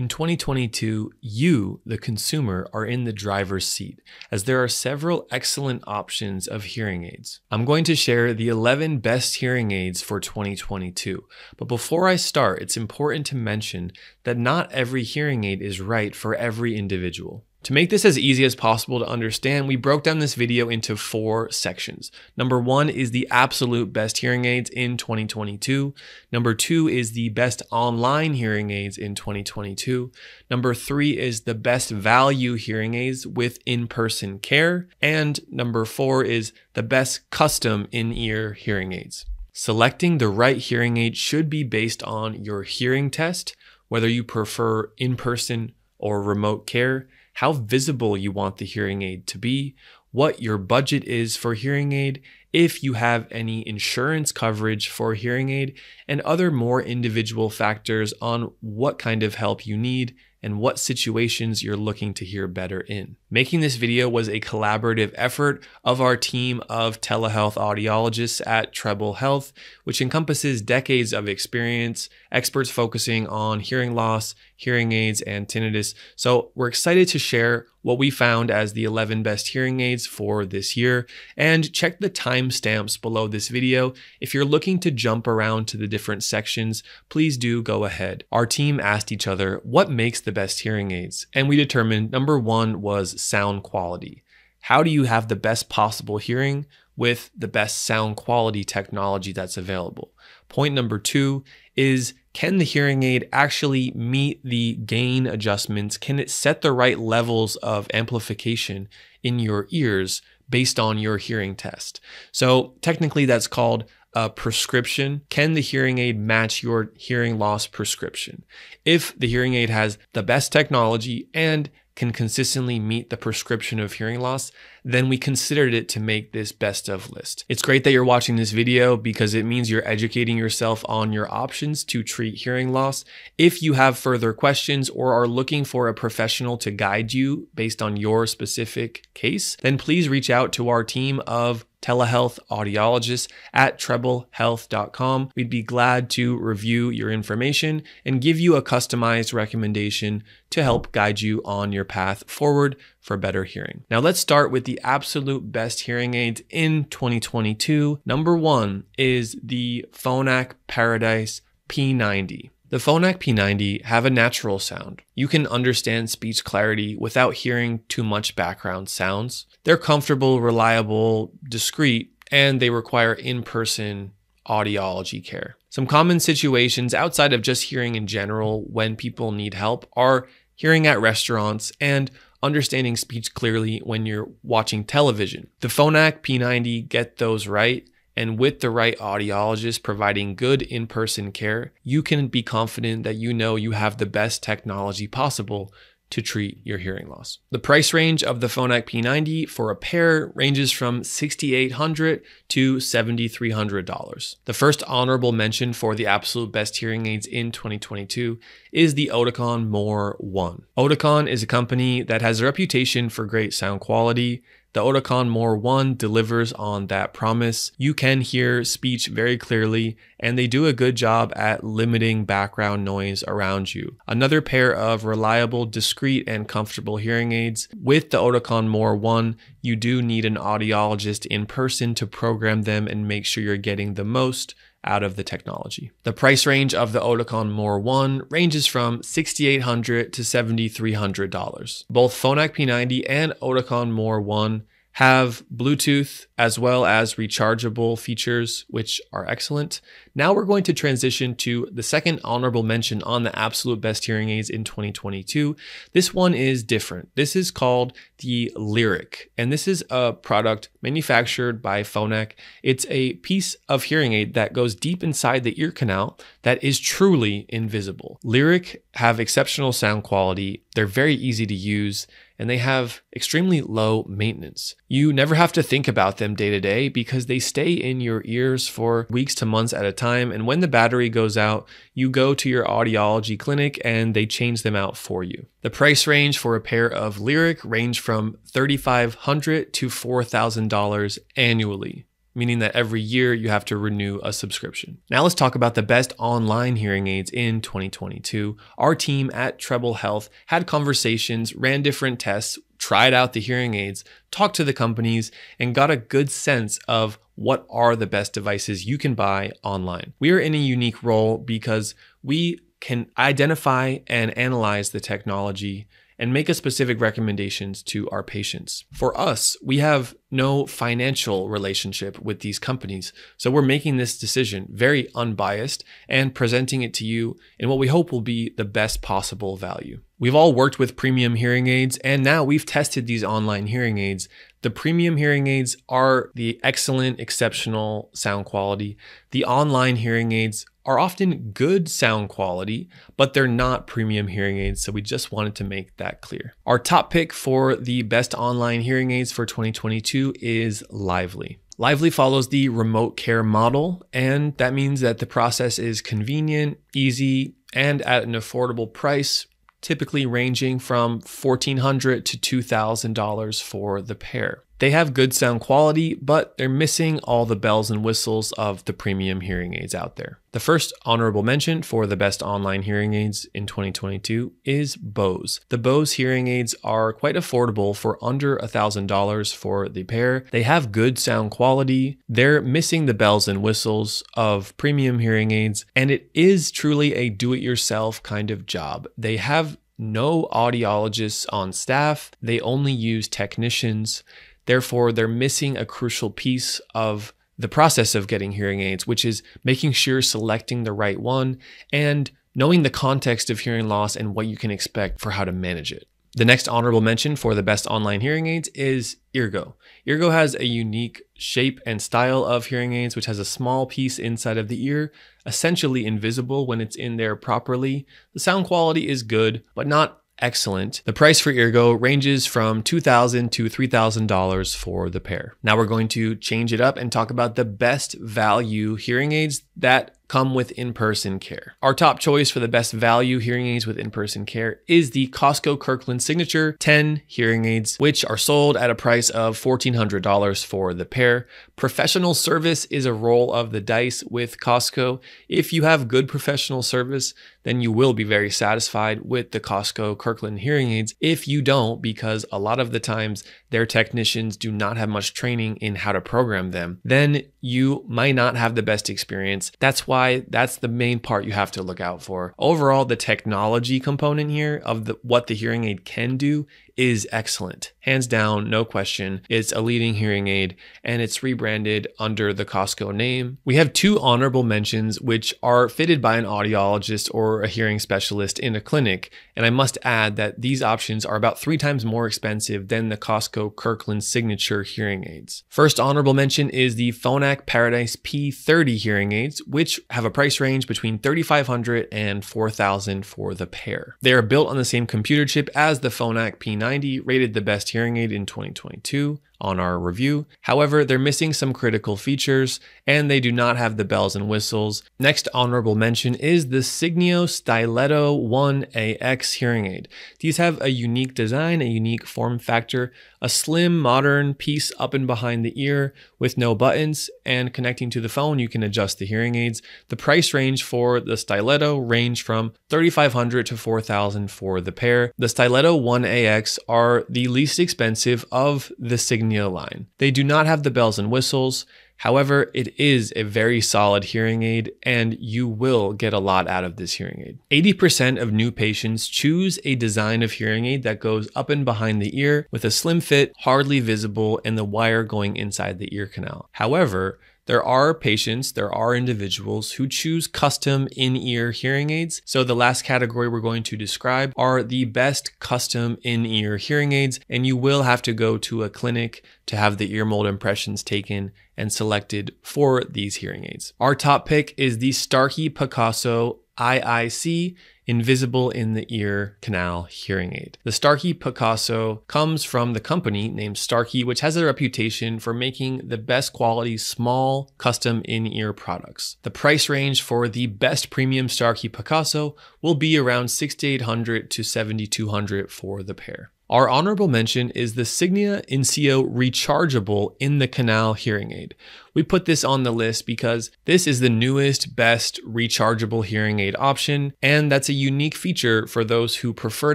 In 2022, you, the consumer, are in the driver's seat as there are several excellent options of hearing aids. I'm going to share the 11 best hearing aids for 2022. But before I start, it's important to mention that not every hearing aid is right for every individual. To make this as easy as possible to understand, we broke down this video into four sections. Number one is the absolute best hearing aids in 2022. Number two is the best online hearing aids in 2022. Number three is the best value hearing aids with in-person care. And number four is the best custom in-ear hearing aids. Selecting the right hearing aid should be based on your hearing test, whether you prefer in-person or remote care, how visible you want the hearing aid to be, what your budget is for hearing aid, if you have any insurance coverage for hearing aid, and other more individual factors on what kind of help you need and what situations you're looking to hear better in. Making this video was a collaborative effort of our team of telehealth audiologists at Treble Health, which encompasses decades of experience, experts focusing on hearing loss, hearing aids, and tinnitus. So we're excited to share what we found as the 11 best hearing aids for this year and check the timestamps below this video. If you're looking to jump around to the different sections, please do go ahead. Our team asked each other what makes the best hearing aids, and we determined number one was sound quality. How do you have the best possible hearing with the best sound quality technology that's available? Point number two is can the hearing aid actually meet the gain adjustments? Can it set the right levels of amplification in your ears based on your hearing test? So, technically, that's called a prescription. Can the hearing aid match your hearing loss prescription? If the hearing aid has the best technology and can consistently meet the prescription of hearing loss, then we considered it to make this best of list. It's great that you're watching this video because it means you're educating yourself on your options to treat hearing loss. If you have further questions or are looking for a professional to guide you based on your specific case, then please reach out to our team of telehealth audiologist at treblehealth.com. We'd be glad to review your information and give you a customized recommendation to help guide you on your path forward for better hearing. Now let's start with the absolute best hearing aids in 2022. Number one is the Phonak Paradise P90. The Phonak P90 have a natural sound. You can understand speech clarity without hearing too much background sounds. They're comfortable, reliable, discreet, and they require in-person audiology care. Some common situations outside of just hearing in general when people need help are hearing at restaurants and understanding speech clearly when you're watching television. The Phonak P90 get those right and with the right audiologist providing good in person care, you can be confident that you know you have the best technology possible to treat your hearing loss. The price range of the Phonak P90 for a pair ranges from 6,800 to $7,300. The first honorable mention for the absolute best hearing aids in 2022 is the Oticon More 1. Oticon is a company that has a reputation for great sound quality the Oticon More 1 delivers on that promise. You can hear speech very clearly, and they do a good job at limiting background noise around you. Another pair of reliable, discreet, and comfortable hearing aids. With the Oticon More 1, you do need an audiologist in person to program them and make sure you're getting the most out of the technology. The price range of the Oticon More 1 ranges from 6,800 to $7,300. Both Phonak P90 and Oticon More 1 have Bluetooth as well as rechargeable features, which are excellent. Now we're going to transition to the second honorable mention on the absolute best hearing aids in 2022. This one is different. This is called the Lyric, and this is a product manufactured by Phonak. It's a piece of hearing aid that goes deep inside the ear canal that is truly invisible. Lyric have exceptional sound quality. They're very easy to use and they have extremely low maintenance. You never have to think about them day to day because they stay in your ears for weeks to months at a time. And when the battery goes out, you go to your audiology clinic and they change them out for you. The price range for a pair of Lyric range from 3,500 to $4,000 annually. Meaning that every year you have to renew a subscription. Now let's talk about the best online hearing aids in 2022. Our team at Treble Health had conversations, ran different tests, tried out the hearing aids, talked to the companies, and got a good sense of what are the best devices you can buy online. We are in a unique role because we can identify and analyze the technology and make a specific recommendations to our patients. For us, we have no financial relationship with these companies. So we're making this decision very unbiased and presenting it to you in what we hope will be the best possible value. We've all worked with premium hearing aids and now we've tested these online hearing aids. The premium hearing aids are the excellent, exceptional sound quality. The online hearing aids are often good sound quality, but they're not premium hearing aids. So we just wanted to make that clear. Our top pick for the best online hearing aids for 2022 is Lively. Lively follows the remote care model, and that means that the process is convenient, easy, and at an affordable price, typically ranging from 1,400 to $2,000 for the pair. They have good sound quality, but they're missing all the bells and whistles of the premium hearing aids out there. The first honorable mention for the best online hearing aids in 2022 is Bose. The Bose hearing aids are quite affordable for under $1,000 for the pair. They have good sound quality. They're missing the bells and whistles of premium hearing aids, and it is truly a do it yourself kind of job. They have no audiologists on staff, they only use technicians. Therefore, they're missing a crucial piece of the process of getting hearing aids, which is making sure selecting the right one and knowing the context of hearing loss and what you can expect for how to manage it. The next honorable mention for the best online hearing aids is Eargo. Eargo has a unique shape and style of hearing aids, which has a small piece inside of the ear, essentially invisible when it's in there properly. The sound quality is good, but not excellent. The price for Eargo ranges from 2,000 to $3,000 for the pair. Now we're going to change it up and talk about the best value hearing aids that come with in-person care. Our top choice for the best value hearing aids with in-person care is the Costco Kirkland Signature 10 hearing aids, which are sold at a price of $1,400 for the pair. Professional service is a roll of the dice with Costco. If you have good professional service, then you will be very satisfied with the Costco Kirkland hearing aids. If you don't, because a lot of the times their technicians do not have much training in how to program them, then you might not have the best experience. That's why that's the main part you have to look out for. Overall, the technology component here of the, what the hearing aid can do is excellent. Hands down, no question. It's a leading hearing aid and it's rebranded under the Costco name. We have two honorable mentions which are fitted by an audiologist or a hearing specialist in a clinic. And I must add that these options are about three times more expensive than the Costco Kirkland signature hearing aids. First honorable mention is the Phonak Paradise P30 hearing aids, which have a price range between $3,500 and $4,000 for the pair. They are built on the same computer chip as the Phonak P90 rated the best hearing aid in 2022 on our review. However, they're missing some critical features and they do not have the bells and whistles. Next honorable mention is the Signia Styletto 1AX hearing aid. These have a unique design, a unique form factor, a slim, modern piece up and behind the ear with no buttons, and connecting to the phone, you can adjust the hearing aids. The price range for the Styletto range from 3,500 to 4,000 for the pair. The Styletto 1AX are the least expensive of the Line. They do not have the bells and whistles. However, it is a very solid hearing aid and you will get a lot out of this hearing aid. 80% of new patients choose a design of hearing aid that goes up and behind the ear with a slim fit, hardly visible, and the wire going inside the ear canal. However, there are patients, there are individuals who choose custom in ear hearing aids. So, the last category we're going to describe are the best custom in ear hearing aids, and you will have to go to a clinic to have the ear mold impressions taken and selected for these hearing aids. Our top pick is the Starkey Picasso IIC invisible in the ear canal hearing aid. The Starkey Picasso comes from the company named Starkey, which has a reputation for making the best quality small custom in-ear products. The price range for the best premium Starkey Picasso will be around 6800 to 7200 for the pair. Our honorable mention is the Signia Insio rechargeable in the canal hearing aid. We put this on the list because this is the newest, best rechargeable hearing aid option, and that's a unique feature for those who prefer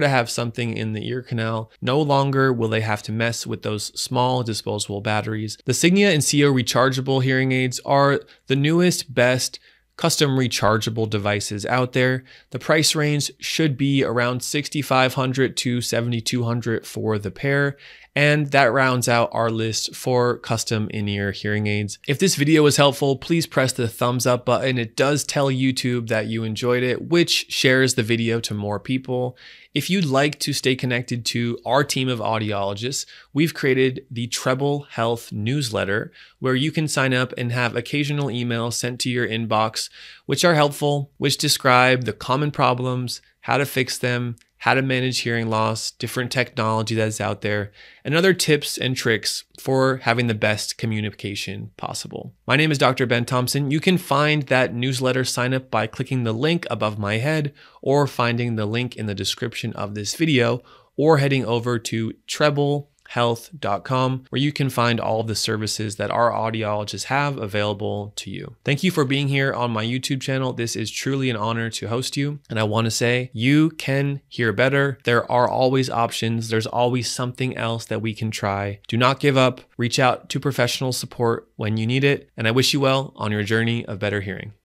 to have something in the ear canal. No longer will they have to mess with those small disposable batteries. The Signia Insio rechargeable hearing aids are the newest, best, custom rechargeable devices out there. The price range should be around 6500 to 7200 for the pair. And that rounds out our list for custom in-ear hearing aids. If this video was helpful, please press the thumbs up button. It does tell YouTube that you enjoyed it, which shares the video to more people. If you'd like to stay connected to our team of audiologists, we've created the Treble Health newsletter where you can sign up and have occasional emails sent to your inbox, which are helpful, which describe the common problems, how to fix them, how to manage hearing loss, different technology that's out there, and other tips and tricks for having the best communication possible. My name is Dr. Ben Thompson. You can find that newsletter sign up by clicking the link above my head or finding the link in the description of this video or heading over to treble health.com, where you can find all of the services that our audiologists have available to you. Thank you for being here on my YouTube channel. This is truly an honor to host you. And I want to say you can hear better. There are always options, there's always something else that we can try. Do not give up. Reach out to professional support when you need it. And I wish you well on your journey of better hearing.